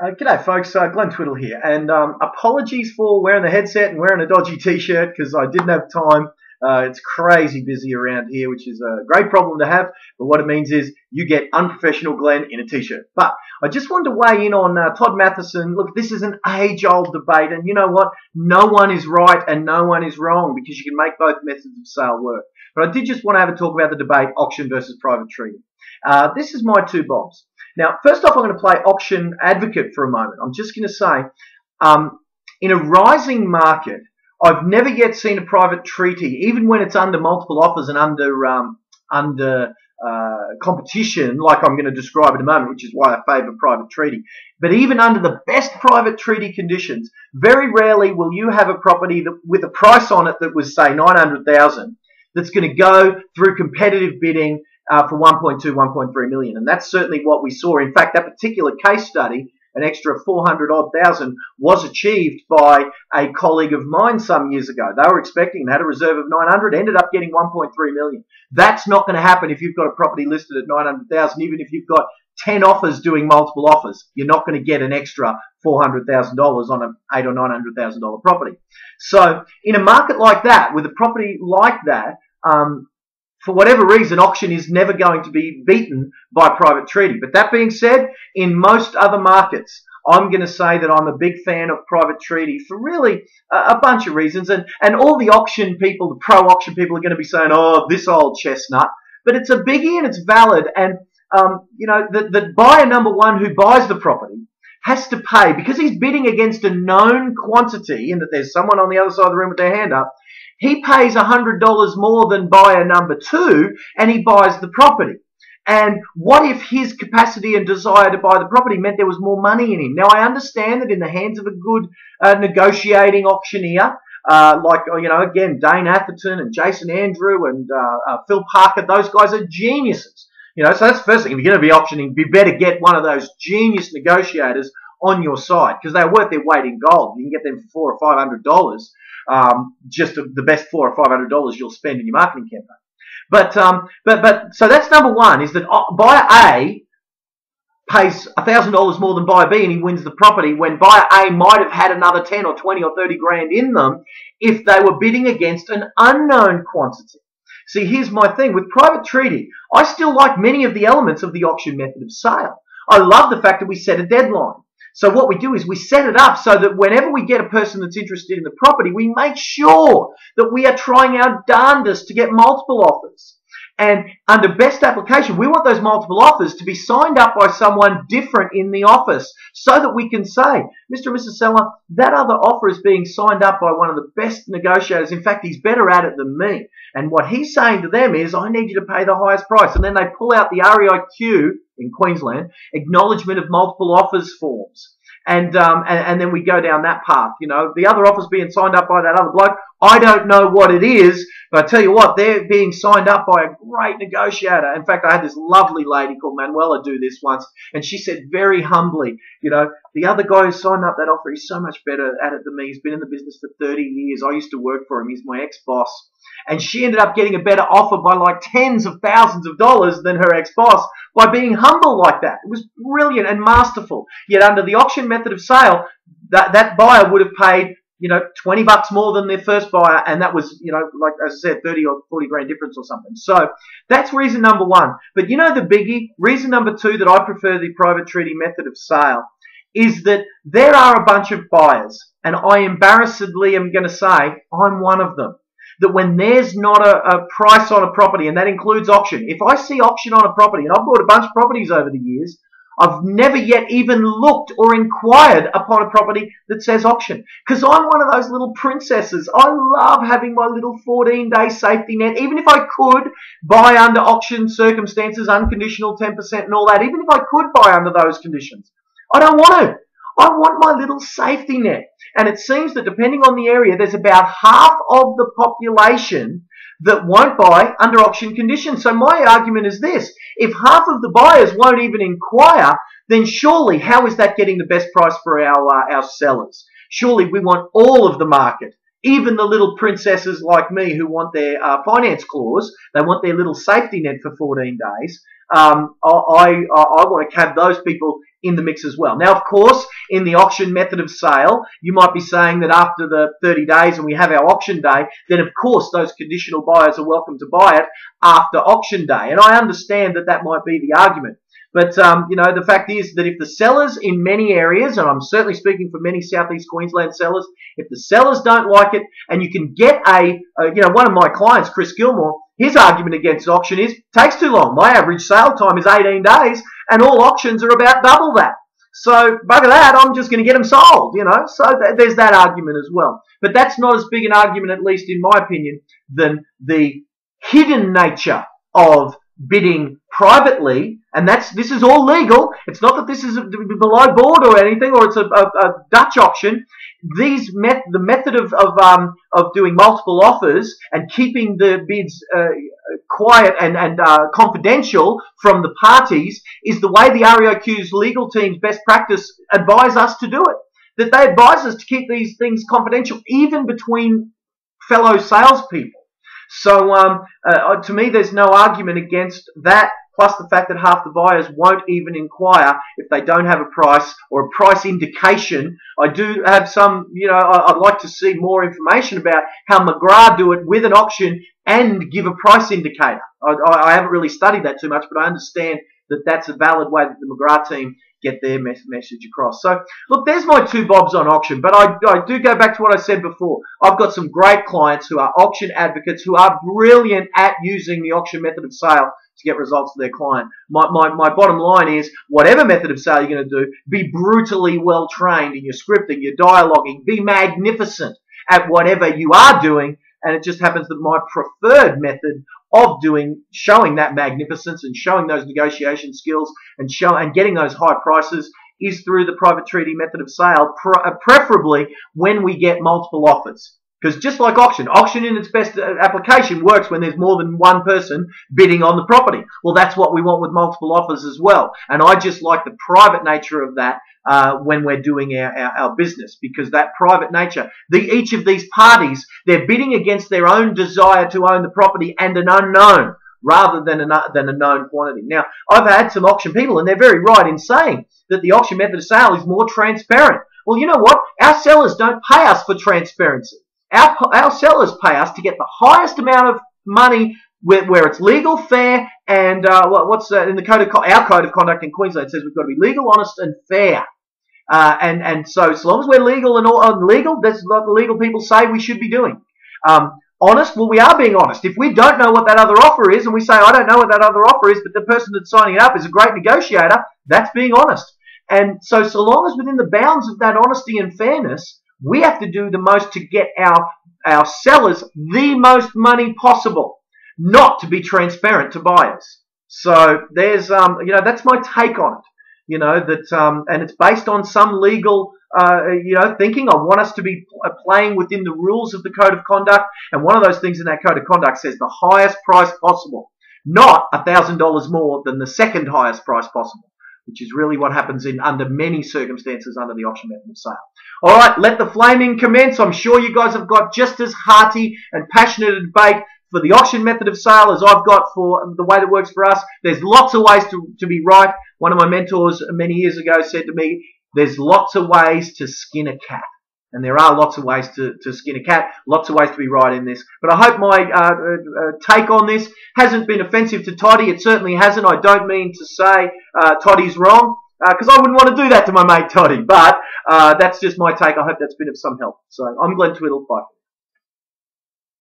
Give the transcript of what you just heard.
Uh, g'day, folks. Uh, Glenn Twiddle here, and um, apologies for wearing the headset and wearing a dodgy T-shirt because I didn't have time. Uh, it's crazy busy around here, which is a great problem to have. But what it means is you get unprofessional Glenn in a T-shirt. But I just wanted to weigh in on uh, Todd Matheson. Look, this is an age-old debate, and you know what? No one is right and no one is wrong because you can make both methods of sale work. But I did just want to have a talk about the debate auction versus private treaty. Uh, this is my two bobs. Now, first off, I'm going to play auction advocate for a moment. I'm just going to say, um, in a rising market, I've never yet seen a private treaty, even when it's under multiple offers and under um, under uh, competition, like I'm going to describe in a moment, which is why I favour private treaty. But even under the best private treaty conditions, very rarely will you have a property that, with a price on it that was say 900,000 that's going to go through competitive bidding uh, for 1.2, 1.3 million. And that's certainly what we saw. In fact, that particular case study, an extra 400 odd thousand, was achieved by a colleague of mine some years ago. They were expecting, they had a reserve of 900, ended up getting 1.3 million. That's not going to happen if you've got a property listed at 900,000, even if you've got 10 offers doing multiple offers. You're not going to get an extra $400,000 on an eight or $900,000 property. So in a market like that, with a property like that, um, for whatever reason, auction is never going to be beaten by private treaty. But that being said, in most other markets, I'm going to say that I'm a big fan of private treaty for really a, bunch of reasons. And, and all the auction people, the pro auction people are going to be saying, oh, this old chestnut. But it's a biggie and it's valid. And, um, you know, the, the buyer number one who buys the property has to pay because he's bidding against a known quantity and that there's someone on the other side of the room with their hand up he pays $100 more than buyer number two and he buys the property. And what if his capacity and desire to buy the property meant there was more money in him? Now, I understand that in the hands of a good uh, negotiating auctioneer, uh, like, you know, again, Dane Atherton and Jason Andrew and uh, uh, Phil Parker, those guys are geniuses. You know, so that's the first thing. If you're going to be auctioning, be better get one of those genius negotiators on your side because they're worth their weight in gold. You can get them for four or five hundred dollars um, just the best four or five hundred dollars you'll spend in your marketing campaign. But um, but but so that's number one is that uh, buyer A pays thousand dollars more than buyer B and he wins the property when buyer A might have had another ten or twenty or thirty grand in them if they were bidding against an unknown quantity. See, here's my thing with private treaty. I still like many of the elements of the auction method of sale. I love the fact that we set a deadline. So what we do is we set it up so that whenever we get a person that's interested in the property, we make sure that we are trying our darndest to get multiple offers. And under best application, we want those multiple offers to be signed up by someone different in the office so that we can say, Mr. and Mrs. Seller, that other offer is being signed up by one of the best negotiators. In fact, he's better at it than me. And what he's saying to them is, I need you to pay the highest price. And then they pull out the REIQ in Queensland, acknowledgement of multiple offers forms. And, um, and, and then we go down that path. You know, the other offers being signed up by that other bloke. I don't know what it is, but I tell you what, they're being signed up by a great negotiator. In fact, I had this lovely lady called Manuela do this once, and she said very humbly, you know, the other guy who signed up that offer, he's so much better at it than me. He's been in the business for 30 years. I used to work for him. He's my ex-boss and she ended up getting a better offer by like tens of thousands of dollars than her ex-boss by being humble like that. It was brilliant and masterful. Yet under the auction method of sale, that, that buyer would have paid, you know, 20 bucks more than their first buyer. And that was, you know, like I said, 30 or 40 grand difference or something. So that's reason number one. But you know the biggie? Reason number two that I prefer the private treaty method of sale is that there are a bunch of buyers. And I embarrassedly am going to say I'm one of them that when there's not a, a, price on a property, and that includes auction, if I see auction on a property, and I've bought a bunch of properties over the years, I've never yet even looked or inquired upon a property that says auction. Because I'm one of those little princesses. I love having my little 14 day safety net. Even if I could buy under auction circumstances, unconditional 10% and all that, even if I could buy under those conditions, I don't want to. I want my little safety net. And it seems that depending on the area, there's about half of the population that won't buy under auction conditions. So my argument is this. If half of the buyers won't even inquire, then surely how is that getting the best price for our, uh, our sellers? Surely we want all of the market. Even the little princesses like me who want their uh, finance clause, they want their little safety net for 14 days. Um, I, I, I want to have those people in the mix as well. Now, of course, in the auction method of sale, you might be saying that after the 30 days and we have our auction day, then of course those conditional buyers are welcome to buy it after auction day. And I understand that that might be the argument. But, um, you know, the fact is that if the sellers in many areas, and I'm certainly speaking for many Southeast Queensland sellers, if the sellers don't like it and you can get a, you know, one of my clients, Chris Gilmore, his argument against auction is takes too long. My average sale time is 18 days and all auctions are about double that. So, bugger that, I'm just going to get them sold, you know. So th there's that argument as well. But that's not as big an argument, at least in my opinion, than the hidden nature of bidding privately, and that's this is all legal. It's not that this is a, below board or anything, or it's a, a, a Dutch auction. These met, the method of of, um, of doing multiple offers and keeping the bids uh, quiet and and uh, confidential from the parties is the way the REIQ's legal team's best practice advise us to do it. That they advise us to keep these things confidential, even between fellow salespeople. So um, uh, to me, there's no argument against that. Plus the fact that half the buyers won't even inquire if they don't have a price or a price indication. I do have some, you know, I'd like to see more information about how McGrath do it with an auction and give a price indicator. I, I haven't really studied that too much, but I understand that that's a valid way that the McGrath team get their message across. So, look, there's my two bobs on auction, but I, I do go back to what I said before. I've got some great clients who are auction advocates who are brilliant at using the auction method of sale to get results for their client. My, my, my bottom line is, whatever method of sale you're going to do, be brutally well trained in your scripting, your dialoguing, be magnificent at whatever you are doing, and it just happens that my preferred method of doing, showing that magnificence and showing those negotiation skills and show and getting those high prices is through the private treaty method of sale, preferably when we get multiple offers. Because just like auction, auction in its best uh, application works when there's more than one person bidding on the property. Well, that's what we want with multiple offers as well. And I just like the private nature of that uh, when we're doing our, our, our, business because that private nature, the, each of these parties, they're bidding against their own desire to own the property and an unknown rather than a, than a known quantity. Now, I've had some auction people and they're very right in saying that the auction method of sale is more transparent. Well, you know what? Our sellers don't pay us for transparency. Our, our sellers pay us to get the highest amount of money where, where it's legal, fair, and uh, what's uh, in the code of our code of conduct in Queensland says we've got to be legal, honest, and fair. Uh, and and so as long as we're legal and all, uh, legal, that's what the legal people say we should be doing. Um, honest, well, we are being honest. If we don't know what that other offer is, and we say I don't know what that other offer is, but the person that's signing it up is a great negotiator, that's being honest. And so, so long as within the bounds of that honesty and fairness, we have to do the most to get our, our sellers the most money possible, not to be transparent to buyers. So there's, um, you know, that's my take on it. You know, that, um, and it's based on some legal, uh, you know, thinking. I want us to be playing within the rules of the code of conduct. And one of those things in that code of conduct says the highest price possible, not a thousand dollars more than the second highest price possible which is really what happens in under many circumstances under the auction method of sale. All right, let the flaming commence. I'm sure you guys have got just as hearty and passionate a debate for the auction method of sale as I've got for the way that works for us. There's lots of ways to, to be right. One of my mentors many years ago said to me, there's lots of ways to skin a cat. And there are lots of ways to, to skin a cat, lots of ways to be right in this. But I hope my uh, uh, take on this hasn't been offensive to Toddy. It certainly hasn't. I don't mean to say uh, Toddy's wrong, because uh, I wouldn't want to do that to my mate Toddy. But uh, that's just my take. I hope that's been of some help. So I'm Glenn Twiddle. Bye.